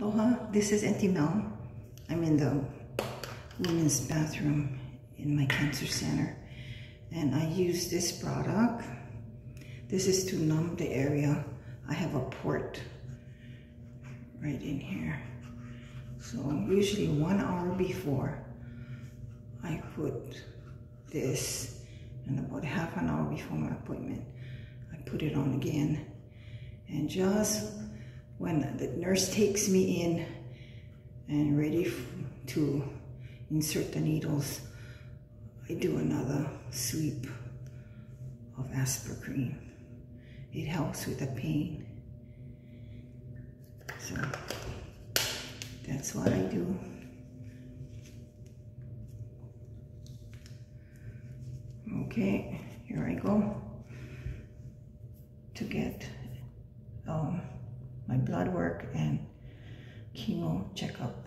Aloha, this is Auntie Mel. I'm in the women's bathroom in my cancer center and I use this product. This is to numb the area. I have a port right in here. So usually one hour before I put this and about half an hour before my appointment I put it on again and just when the nurse takes me in and ready to insert the needles, I do another sweep of Aspercreme. It helps with the pain. So that's what I do. Okay, here I go to get my blood work and chemo checkup.